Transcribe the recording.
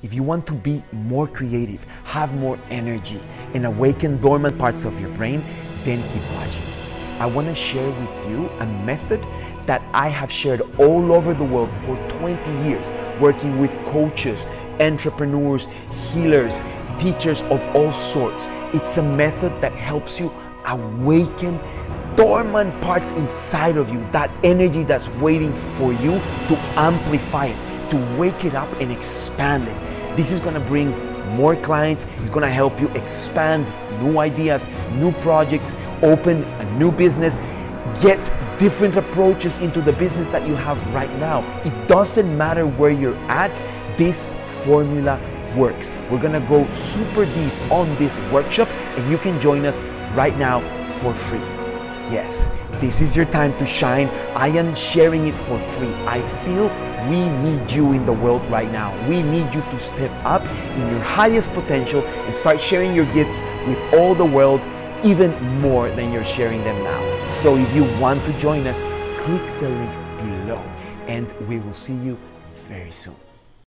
If you want to be more creative, have more energy, and awaken dormant parts of your brain, then keep watching. I want to share with you a method that I have shared all over the world for 20 years, working with coaches, entrepreneurs, healers, teachers of all sorts. It's a method that helps you awaken dormant parts inside of you, that energy that's waiting for you to amplify it, to wake it up and expand it. This is gonna bring more clients, it's gonna help you expand new ideas, new projects, open a new business, get different approaches into the business that you have right now. It doesn't matter where you're at, this formula works. We're gonna go super deep on this workshop, and you can join us right now for free. Yes, this is your time to shine. I am sharing it for free. I feel we need you in the world right now. We need you to step up in your highest potential and start sharing your gifts with all the world even more than you're sharing them now. So if you want to join us, click the link below and we will see you very soon.